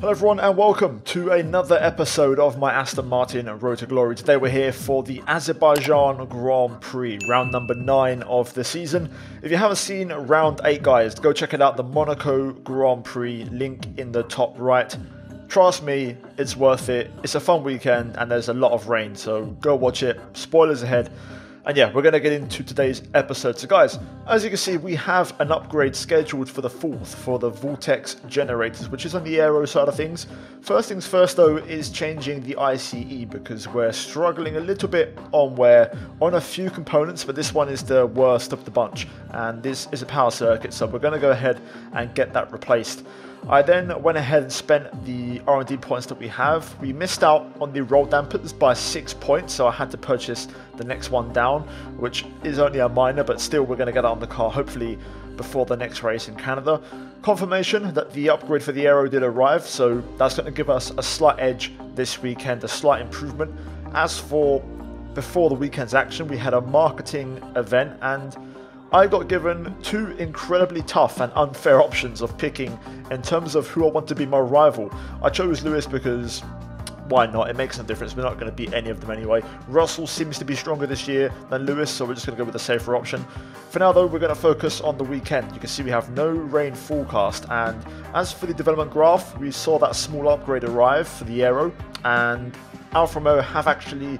Hello everyone and welcome to another episode of my Aston Martin Road to Glory. Today we're here for the Azerbaijan Grand Prix, round number 9 of the season. If you haven't seen round 8 guys, go check it out, the Monaco Grand Prix, link in the top right. Trust me, it's worth it. It's a fun weekend and there's a lot of rain, so go watch it. Spoilers ahead. And yeah, we're going to get into today's episode. So, guys, as you can see, we have an upgrade scheduled for the 4th for the Vortex generators, which is on the aero side of things. First things first, though, is changing the ICE because we're struggling a little bit on where on a few components, but this one is the worst of the bunch. And this is a power circuit, so we're going to go ahead and get that replaced. I then went ahead and spent the R&D points that we have. We missed out on the roll dampers by 6 points, so I had to purchase the next one down, which is only a minor, but still we're going to get it on the car, hopefully before the next race in Canada. Confirmation that the upgrade for the aero did arrive, so that's going to give us a slight edge this weekend, a slight improvement. As for before the weekend's action, we had a marketing event and I got given two incredibly tough and unfair options of picking in terms of who I want to be my rival. I chose Lewis because why not? It makes no difference. We're not going to beat any of them anyway. Russell seems to be stronger this year than Lewis, so we're just going to go with the safer option. For now, though, we're going to focus on the weekend. You can see we have no rain forecast, and as for the development graph, we saw that small upgrade arrive for the aero, and Alfa Romeo have actually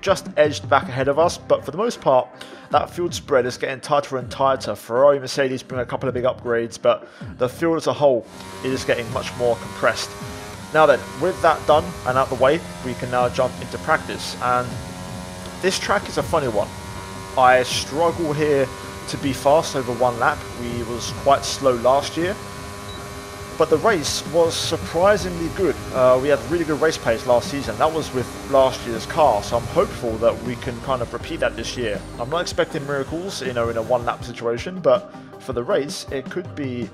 just edged back ahead of us, but for the most part, that field spread is getting tighter and tighter. Ferrari, Mercedes bring a couple of big upgrades, but the field as a whole is getting much more compressed. Now then, with that done and out the way, we can now jump into practice. And this track is a funny one. I struggle here to be fast over one lap. We was quite slow last year. But the race was surprisingly good. Uh, we had really good race pace last season. That was with last year's car, so I'm hopeful that we can kind of repeat that this year. I'm not expecting miracles, you know, in a one-lap situation, but for the race, it could be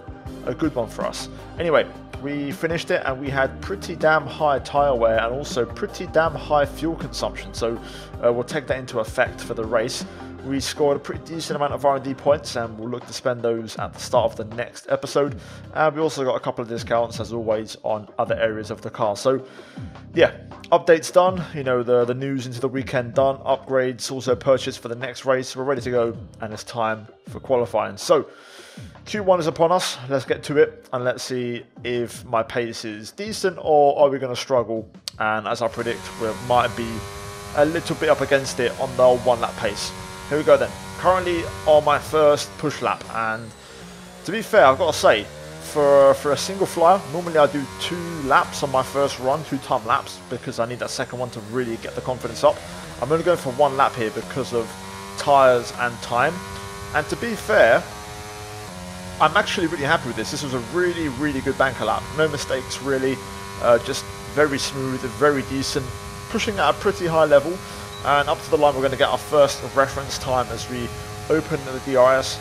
a good one for us. Anyway, we finished it and we had pretty damn high tyre wear and also pretty damn high fuel consumption. So uh, we'll take that into effect for the race. We scored a pretty decent amount of R&D points and we'll look to spend those at the start of the next episode. And we also got a couple of discounts as always on other areas of the car. So yeah, updates done, you know, the, the news into the weekend done, upgrades also purchased for the next race. We're ready to go and it's time for qualifying. So Q1 is upon us. Let's get to it and let's see if my pace is decent or are we going to struggle. And as I predict, we might be a little bit up against it on the one lap pace. Here we go then. Currently on my first push lap, and to be fair, I've got to say, for for a single flyer, normally I do two laps on my first run, two time laps, because I need that second one to really get the confidence up. I'm only going for one lap here because of tyres and time. And to be fair, I'm actually really happy with this. This was a really, really good banker lap. No mistakes really, uh, just very smooth, very decent, pushing at a pretty high level. And up to the line, we're going to get our first reference time as we open the DRS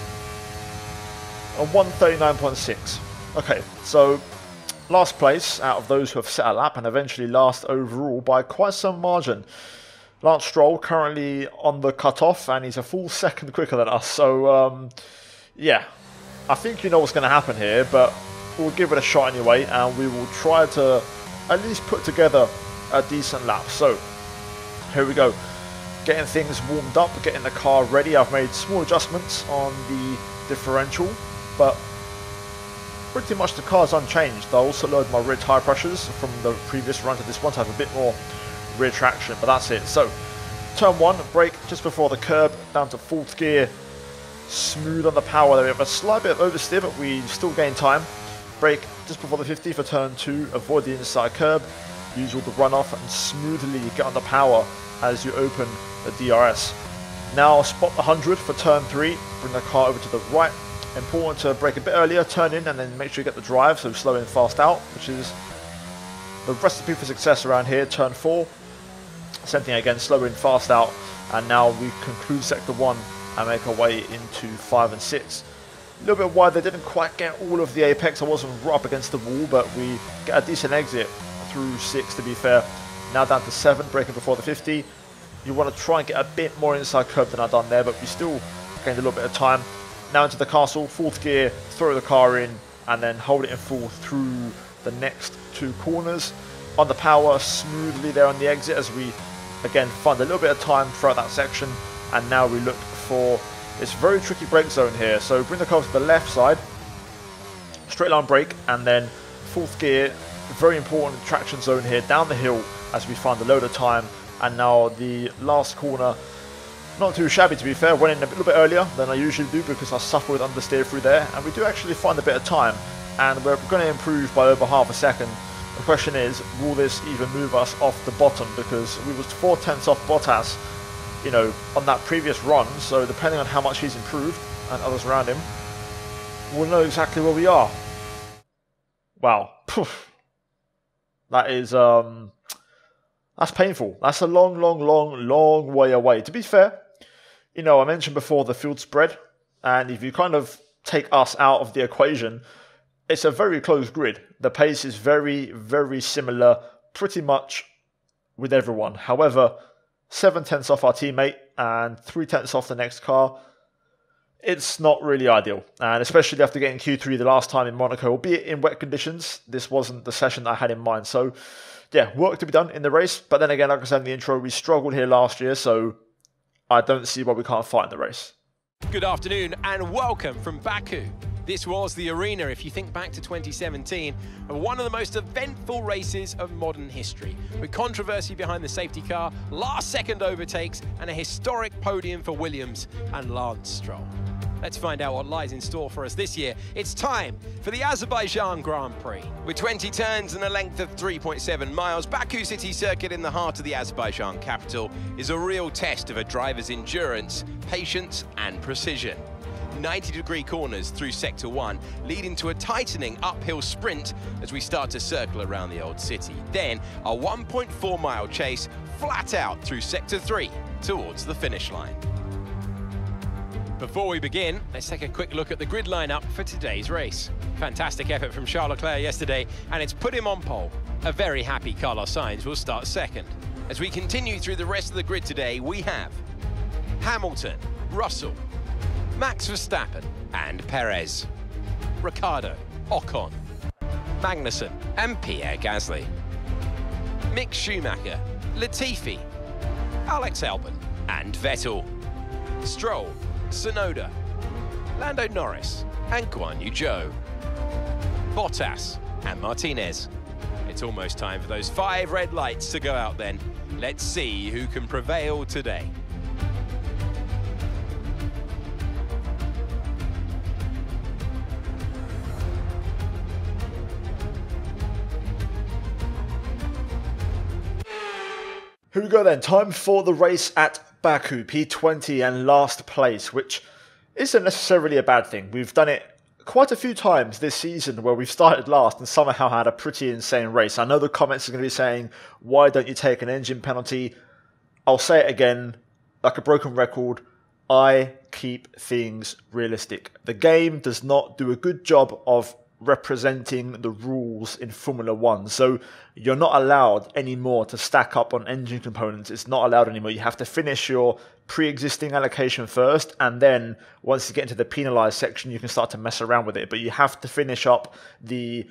on 139.6. Okay, so last place out of those who have set a lap and eventually last overall by quite some margin. Lance Stroll currently on the cutoff and he's a full second quicker than us. So, um, yeah, I think you know what's going to happen here, but we'll give it a shot anyway and we will try to at least put together a decent lap. So, here we go getting things warmed up, getting the car ready. I've made small adjustments on the differential, but pretty much the car's unchanged. I also lowered my rear tyre pressures from the previous run to this one to have a bit more rear traction, but that's it. So, turn one, brake just before the curb, down to fourth gear, smooth on the power. There we have a slight bit of oversteer, but we still gain time. Brake just before the 50 for turn two, avoid the inside curb, use all the runoff and smoothly get on the power as you open the DRS. Now spot the 100 for turn 3, bring the car over to the right. Important to brake a bit earlier, turn in and then make sure you get the drive, so slow in fast out, which is the recipe for success around here. Turn 4, same thing again, slow in fast out, and now we conclude sector 1 and make our way into 5 and 6. A little bit wide, they didn't quite get all of the apex, I wasn't right up against the wall, but we get a decent exit through 6 to be fair. Now down to 7, braking before the 50 you want to try and get a bit more inside curb than I've done there, but we still gained a little bit of time. Now into the castle, fourth gear, throw the car in, and then hold it in full through the next two corners. On the power, smoothly there on the exit as we again find a little bit of time throughout that section. And now we look for this very tricky brake zone here. So bring the car to the left side, straight line brake, and then fourth gear, very important traction zone here down the hill as we find a load of time. And now the last corner not too shabby to be fair, went in a little bit earlier than I usually do because I suffer with understeer through there and we do actually find a bit of time and we're going to improve by over half a second. The question is, will this even move us off the bottom because we was 4 tenths off Bottas, you know, on that previous run so depending on how much he's improved and others around him, we'll know exactly where we are. Wow. Poof. That is, um, that's painful. That's a long, long, long, long way away. To be fair, you know, I mentioned before the field spread, and if you kind of take us out of the equation, it's a very close grid. The pace is very, very similar, pretty much with everyone. However, seven tenths off our teammate and three tenths off the next car. It's not really ideal, and especially after getting Q3 the last time in Monaco, albeit in wet conditions, this wasn't the session I had in mind. So, yeah, work to be done in the race. But then again, like I said in the intro, we struggled here last year, so I don't see why we can't fight in the race. Good afternoon and welcome from Baku. This was the arena, if you think back to 2017, of one of the most eventful races of modern history, with controversy behind the safety car, last second overtakes, and a historic podium for Williams and Lance Stroll. Let's find out what lies in store for us this year. It's time for the Azerbaijan Grand Prix. With 20 turns and a length of 3.7 miles, Baku City Circuit in the heart of the Azerbaijan capital is a real test of a driver's endurance, patience and precision. 90 degree corners through sector 1, leading to a tightening uphill sprint as we start to circle around the old city. Then a 1.4 mile chase flat out through sector 3 towards the finish line. Before we begin, let's take a quick look at the grid lineup for today's race. Fantastic effort from Charles Leclerc yesterday, and it's put him on pole. A very happy Carlos Sainz will start second. As we continue through the rest of the grid today, we have Hamilton, Russell, Max Verstappen and Perez, Ricciardo, Ocon, Magnussen and Pierre Gasly, Mick Schumacher, Latifi, Alex Albon and Vettel, Stroll, Tsunoda, Lando Norris and Guan Yu Zhou, Bottas and Martinez. It's almost time for those five red lights to go out then. Let's see who can prevail today. Here we go then. Time for the race at Baku, P20 and last place, which isn't necessarily a bad thing. We've done it quite a few times this season where we've started last and somehow had a pretty insane race. I know the comments are going to be saying, why don't you take an engine penalty? I'll say it again, like a broken record. I keep things realistic. The game does not do a good job of representing the rules in Formula One. So you're not allowed anymore to stack up on engine components. It's not allowed anymore. You have to finish your pre existing allocation first, and then once you get into the penalized section, you can start to mess around with it. But you have to finish up the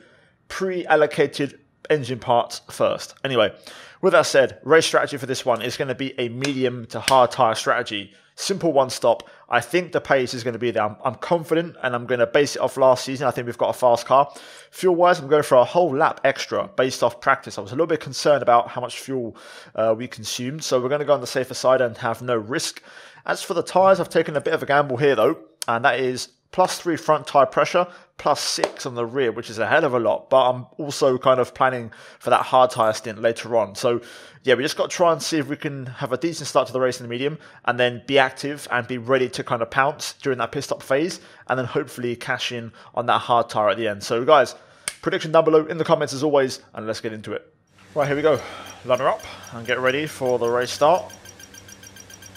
pre allocated engine parts first. Anyway, with that said, race strategy for this one is going to be a medium to hard tire strategy. Simple one stop. I think the pace is going to be there. I'm, I'm confident and I'm going to base it off last season. I think we've got a fast car. Fuel wise, I'm going for a whole lap extra based off practice. I was a little bit concerned about how much fuel uh, we consumed. So we're going to go on the safer side and have no risk. As for the tyres, I've taken a bit of a gamble here though, and that is plus three front tire pressure, plus six on the rear, which is a hell of a lot. But I'm also kind of planning for that hard tire stint later on. So yeah, we just got to try and see if we can have a decent start to the race in the medium and then be active and be ready to kind of pounce during that pit stop phase and then hopefully cash in on that hard tire at the end. So guys, prediction down below in the comments as always, and let's get into it. Right, here we go. Line up and get ready for the race start.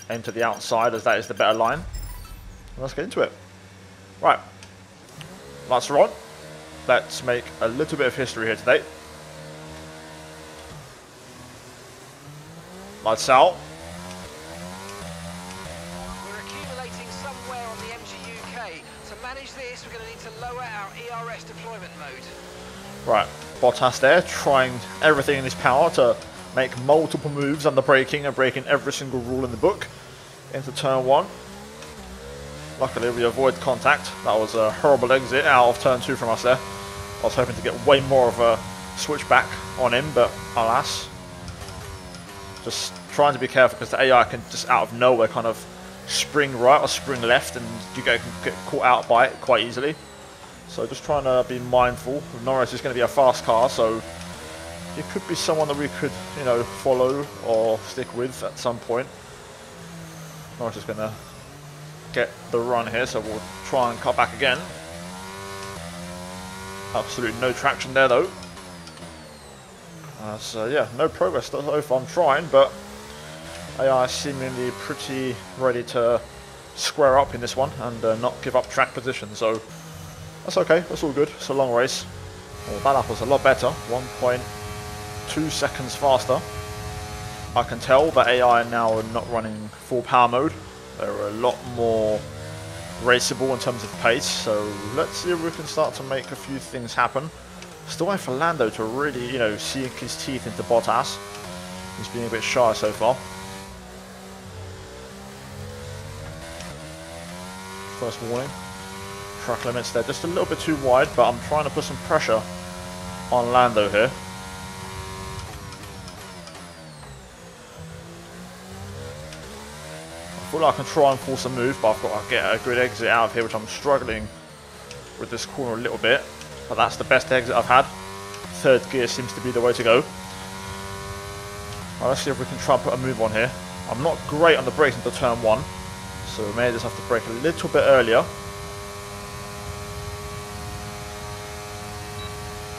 Aim to the outside as that is the better line. Let's get into it. Right, are on. Let's make a little bit of history here today. Lights out. We're accumulating somewhere on the MGUK. To manage this, we're going to need to lower our ERS deployment mode. Right, Bottas there, trying everything in his power to make multiple moves under braking and breaking every single rule in the book into turn one. Luckily, we avoid contact. That was a horrible exit out of turn two from us there. I was hoping to get way more of a switchback on him, but alas. Just trying to be careful because the AI can just out of nowhere kind of spring right or spring left and you get, get caught out by it quite easily. So just trying to be mindful. Norris is going to be a fast car, so it could be someone that we could, you know, follow or stick with at some point. Norris is going to get the run here, so we'll try and cut back again. Absolutely no traction there though. Uh, so yeah, no progress so far. I'm trying, but AI seemingly pretty ready to square up in this one and uh, not give up track position. So that's okay. That's all good. It's a long race. Well, that lap was a lot better. 1.2 seconds faster. I can tell that AI now are not running full power mode. They're a lot more raceable in terms of pace. So let's see if we can start to make a few things happen. Still waiting for Lando to really, you know, sink his teeth into Bottas. He's being a bit shy so far. First warning. Track limits there just a little bit too wide, but I'm trying to put some pressure on Lando here. Feel like I can try and force a move, but I've got to get a good exit out of here, which I'm struggling with this corner a little bit. But that's the best exit I've had. Third gear seems to be the way to go. Right, let's see if we can try and put a move on here. I'm not great on the brakes into turn one, so we may just have to brake a little bit earlier.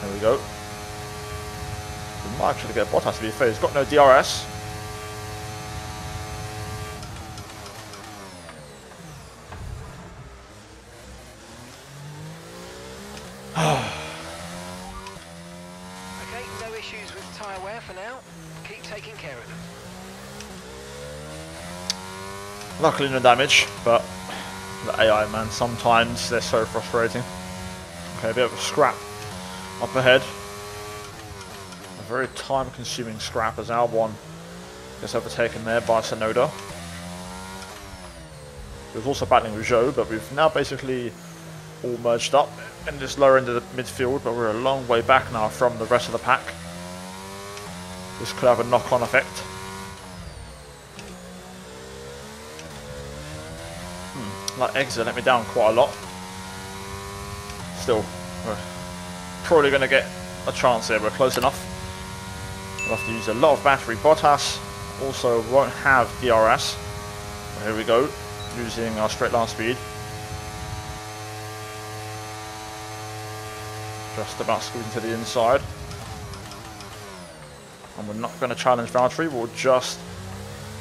There we go. We might actually get Bottas to be fair. He's got no DRS. Luckily no damage, but the AI man, sometimes they're so frustrating. Okay, a bit of a scrap up ahead. A very time consuming scrap as Albon gets overtaken there by Tsunoda. He was also battling with Zhou, but we've now basically all merged up in this lower end of the midfield, but we're a long way back now from the rest of the pack. This could have a knock-on effect. That exit let me down quite a lot. Still, we're probably going to get a chance here. We're close enough. We'll have to use a lot of battery. Bottas also won't have DRS. Here we go, using our straight line speed. Just about squeezing to the inside. And we're not going to challenge Valtteri, we'll just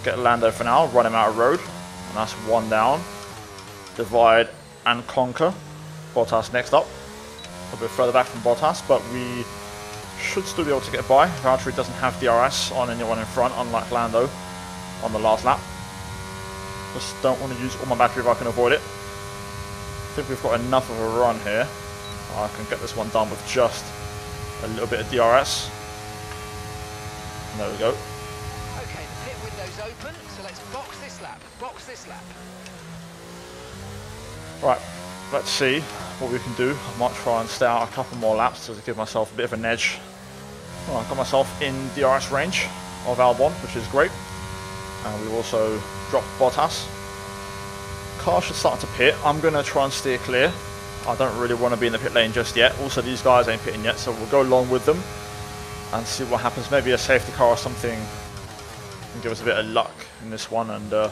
get Lando for now, run him out of road. And that's one down. Divide and conquer. Bottas next up. A bit further back from Bottas, but we should still be able to get by. Valtteri doesn't have DRS on anyone in front, unlike Lando on the last lap. Just don't want to use all my battery if I can avoid it. I think we've got enough of a run here. I can get this one done with just a little bit of DRS. There we go. Okay, the pit window's open, so let's box this lap. Box this lap. Right, let's see what we can do. I might try and stay out a couple more laps to give myself a bit of an edge. Well, I got myself in DRS range of Albon, which is great. And we've also dropped Bottas. Car should start to pit. I'm going to try and steer clear. I don't really want to be in the pit lane just yet. Also, these guys ain't pitting yet, so we'll go along with them and see what happens. Maybe a safety car or something can give us a bit of luck in this one and uh,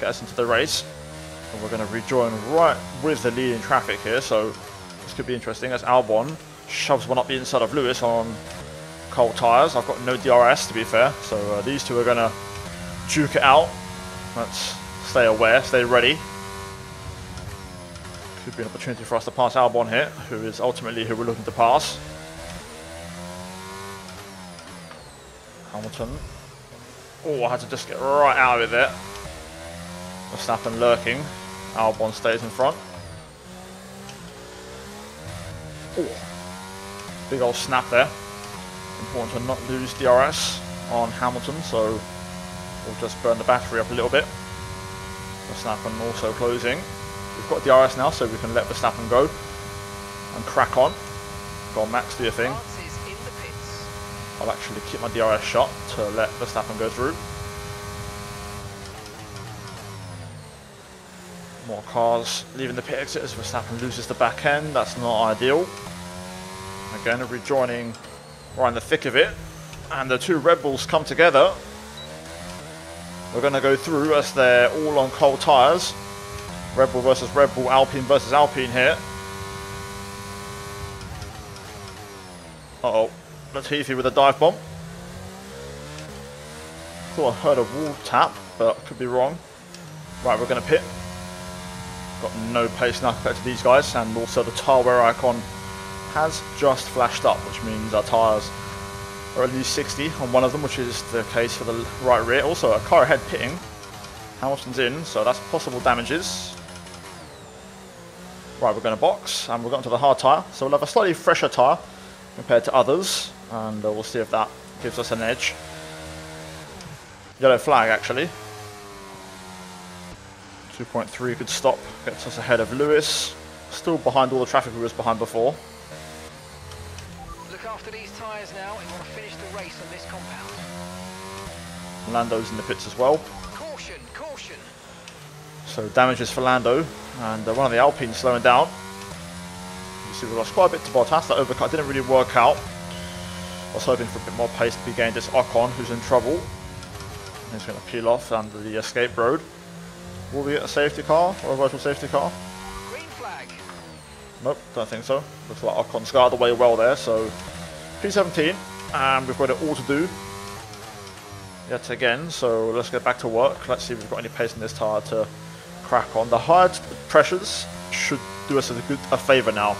get us into the race. And we're going to rejoin right with the leading traffic here, so this could be interesting as Albon shoves one up the inside of Lewis on cold tyres. I've got no DRS to be fair, so uh, these two are going to duke it out. Let's stay aware, stay ready. Could be an opportunity for us to pass Albon here, who is ultimately who we're looking to pass. Hamilton. Oh, I had to just get right out of it there. Verstappen lurking. Albon stays in front. Oh. Big old snap there. Important to not lose DRS on Hamilton, so we'll just burn the battery up a little bit. Verstappen also closing. We've got DRS now, so we can let Verstappen go and crack on. Go on, Max, do your thing. France is in the pits. I'll actually keep my DRS shot to let Verstappen go through. More cars leaving the pit exit as Verstappen loses the back end. That's not ideal. Again, rejoining right in the thick of it. And the two Red Bulls come together. We're going to go through as they're all on cold tyres. Red Bull versus Red Bull, Alpine versus Alpine here. Uh-oh. Latifi with a dive bomb. Thought I heard a wall tap, but could be wrong. Right, we're going to pit. Got no pace now compared to these guys, and also the tire wear icon has just flashed up, which means our tyres are at least 60 on one of them, which is the case for the right rear. Also, a car ahead pitting. Hamilton's in, so that's possible damages. Right, we're going to box, and we're going to the hard tyre, so we'll have a slightly fresher tyre compared to others, and uh, we'll see if that gives us an edge. Yellow flag, actually. 2.3 good stop, gets us ahead of Lewis. Still behind all the traffic we was behind before. Look after these tyres now. We want to finish the race on this compound. Lando's in the pits as well. Caution, caution. So damages for Lando, and uh, one of the Alpines slowing down. You see we lost quite a bit to Bottas, that overcut didn't really work out. I was hoping for a bit more pace to be gained as Ocon, who's in trouble. He's going to peel off under the escape road. Will we get a safety car, or a virtual safety car? Green flag. Nope, don't think so. Looks like got out of the way well there, so P17, and we've got it all to do yet again, so let's get back to work. Let's see if we've got any pace in this tyre to crack on. The higher pressures should do us a, good, a favour now.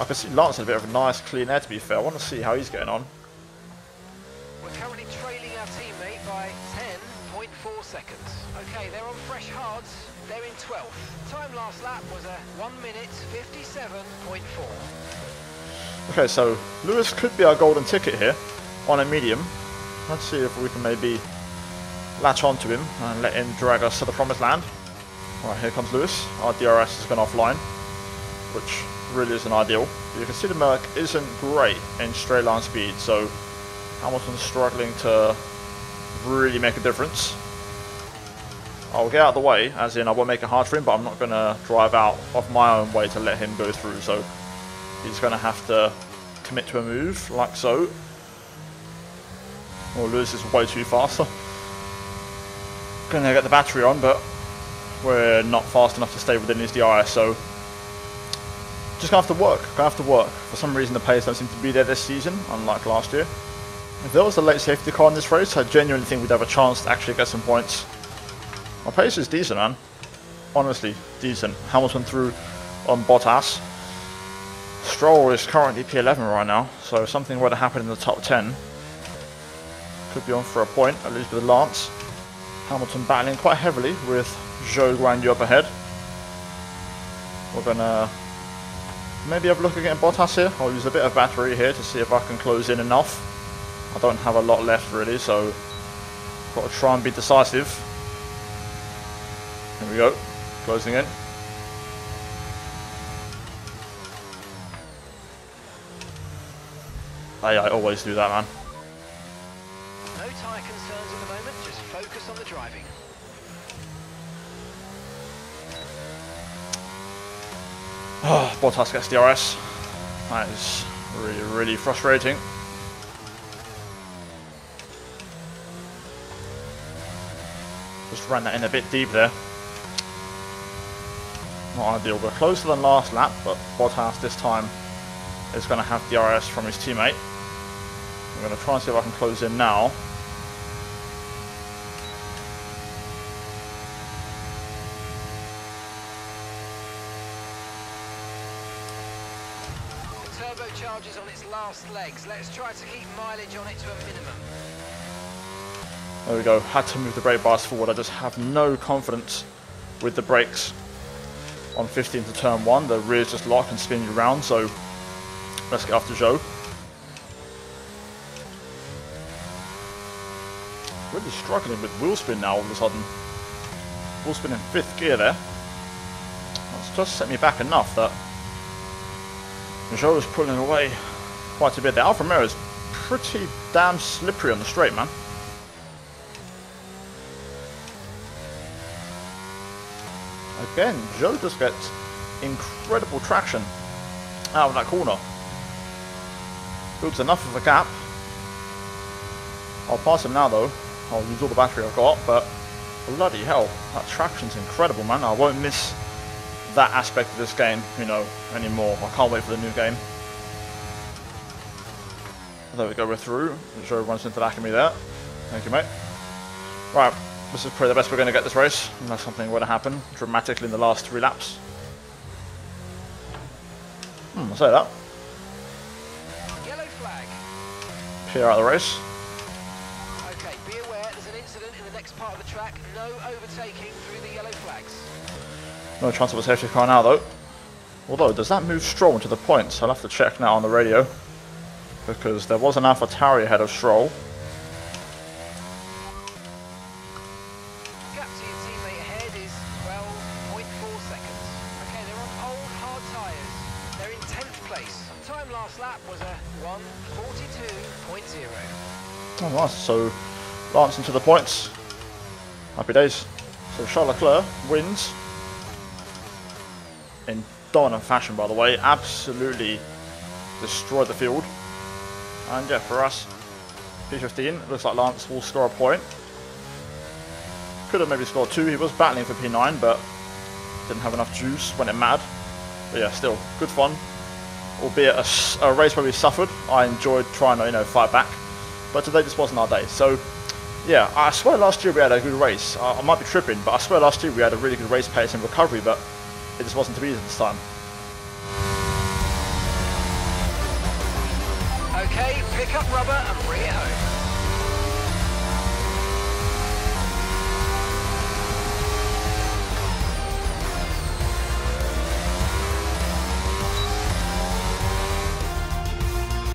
I can see Lance had a bit of a nice clean air to be fair. I want to see how he's getting on. Last lap was a 1 minute 57.4. Okay, so Lewis could be our golden ticket here on a medium. Let's see if we can maybe latch onto him and let him drag us to the promised land. Alright, here comes Lewis. Our DRS has gone offline, which really isn't ideal. But you can see the Merc isn't great in straight line speed, so Hamilton's struggling to really make a difference. I'll get out of the way, as in I won't make it hard for him, but I'm not going to drive out of my own way to let him go through, so he's going to have to commit to a move, like so. Or Lewis is way too fast. Gonna get the battery on, but we're not fast enough to stay within his DRS, so just gonna have to work. Gonna have to work. For some reason, the pace don't seem to be there this season, unlike last year. If there was a late safety car in this race, I genuinely think we'd have a chance to actually get some points. My pace is decent, man. Honestly, decent. Hamilton through on Bottas. Stroll is currently P11 right now, so if something were to happen in the top 10, could be on for a point, at least with Lance. Hamilton battling quite heavily with Zhou Guanyu up ahead. We're gonna maybe have a look at getting Bottas here. I'll use a bit of battery here to see if I can close in enough. I don't have a lot left really, so got to try and be decisive. We go, closing in. I, I always do that, man. No tyre concerns at the moment, just focus on the driving. Oh, Bottas gets DRS. That is really, really frustrating. Just ran that in a bit deep there. Not ideal. We're closer than last lap, but Bottas this time is going to have DRS from his teammate. I'm going to try and see if I can close in now. The on its last legs. Let's try to keep mileage on it to a minimum. There we go. Had to move the brake bias forward. I just have no confidence with the brakes on 15 to turn 1. The rear's just locked and spinning around, so let's get off the. Really struggling with wheel spin now all of a sudden. Wheel spin in 5th gear there. That's just set me back enough that the is pulling away quite a bit. The Alfa Romeo is pretty damn slippery on the straight, man. Again, Zhou just gets incredible traction out of that corner. Builds enough of a gap. I'll pass him now though. I'll use all the battery I've got, but bloody hell, that traction's incredible, man. I won't miss that aspect of this game, you know, anymore. I can't wait for the new game. There we go, we're through. Zhou runs into the back of me there. Thank you, mate. Right, this is probably the best we're going to get this race, unless something were to happen dramatically in the last three laps. Hmm, I'll say that. Yellow flag. Pierre out of the race. Okay, be aware there's an incident in the next part of the track. No overtaking through the yellow flags. No chance of a safety car now, though. Although, does that move Stroll into the points? I'll have to check now on the radio. Because there was an Alpha Tauri ahead of Stroll. So, Lance into the points. Happy days. So, Charles Leclerc wins. In dominant fashion, by the way. Absolutely destroyed the field. And yeah, for us, P15, looks like Lance will score a point. Could have maybe scored two. He was battling for P9, but didn't have enough juice went it mattered. But yeah, still, good fun. Albeit a race where we suffered. I enjoyed trying to, you know, fight back. But today just wasn't our day. So, yeah, I swear last year we had a good race. I, I might be tripping, but I swear last year we had a really good race pace and recovery, but it just wasn't to be this time. Okay, pick up rubber and bring it home.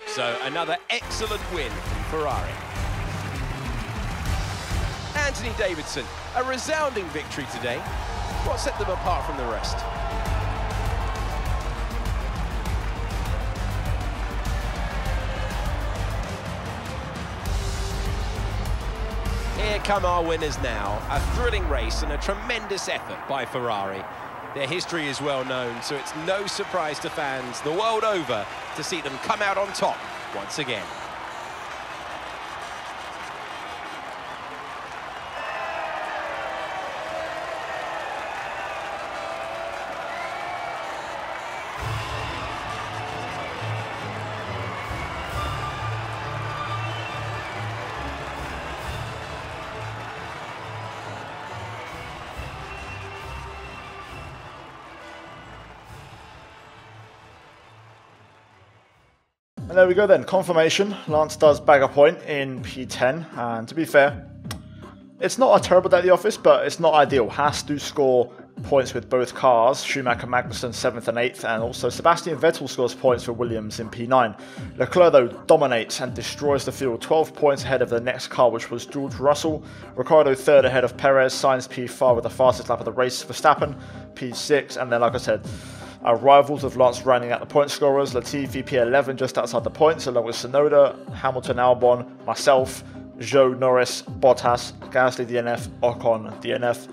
So another excellent win from Ferrari. Anthony Davidson, a resounding victory today. What set them apart from the rest? Here come our winners now. A thrilling race and a tremendous effort by Ferrari. Their history is well known, so it's no surprise to fans the world over to see them come out on top once again. And there we go then, confirmation. Lance does bag a point in P10, and to be fair, it's not a terrible day at the office, but it's not ideal. Has to score points with both cars. Schumacher, Magnussen, 7th and 8th, and also Sebastian Vettel scores points for Williams in P9. Leclerc, though, dominates and destroys the field, 12 points ahead of the next car, which was George Russell. Ricciardo, third ahead of Perez. Sainz, P5 with the fastest lap of the race. For Verstappen, P6, and then, like I said, our rivals of Lance running at the point scorers, Latifi P11 just outside the points, along with Tsunoda, Hamilton Albon, myself, Zhou Norris, Bottas, Gasly DNF, Ocon DNF.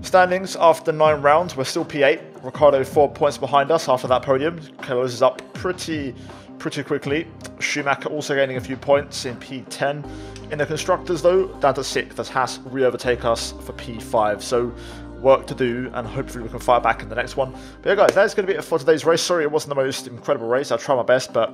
Standings after nine rounds, we're still P8. Ricciardo four points behind us after that podium. Closes up pretty pretty quickly. Schumacher also gaining a few points in P10. In the constructors though, down to sixth as Haas re-overtake us for P5. So work to do and hopefully we can fight back in the next one. But yeah guys, that's going to be it for today's race. Sorry it wasn't the most incredible race. I tried my best but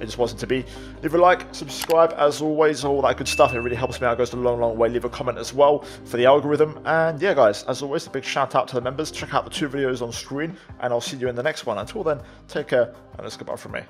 it just wasn't to be. Leave a like, subscribe as always, all that good stuff. It really helps me out, it goes a long, long way. Leave a comment as well for the algorithm. And yeah guys, as always, a big shout out to the members. Check out the two videos on screen and I'll see you in the next one. Until then, take care and it's goodbye from me.